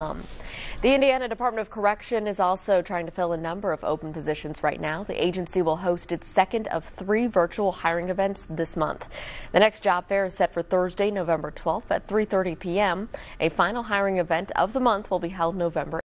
Um, the Indiana Department of Correction is also trying to fill a number of open positions right now. The agency will host its second of three virtual hiring events this month. The next job fair is set for Thursday, November 12th at 3:30 p.m. A final hiring event of the month will be held November